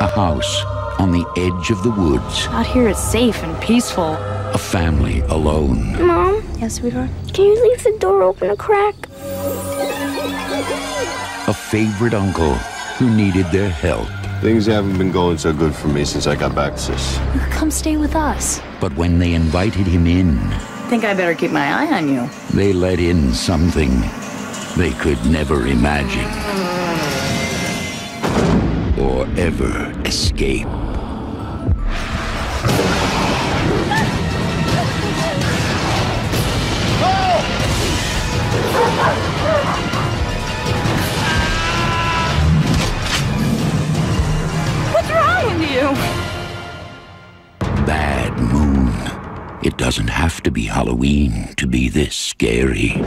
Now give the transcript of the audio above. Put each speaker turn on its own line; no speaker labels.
A house on the edge of the woods.
Out here it's safe and peaceful.
A family alone.
Mom?
Yes, sweetheart?
Can you leave the door open a crack?
A favorite uncle who needed their help.
Things haven't been going so good for me since I got back to this.
Come stay with us.
But when they invited him in,
Think I better keep my eye on you.
they let in something they could never imagine or ever escape.
What's wrong with you?
Bad Moon. It doesn't have to be Halloween to be this scary.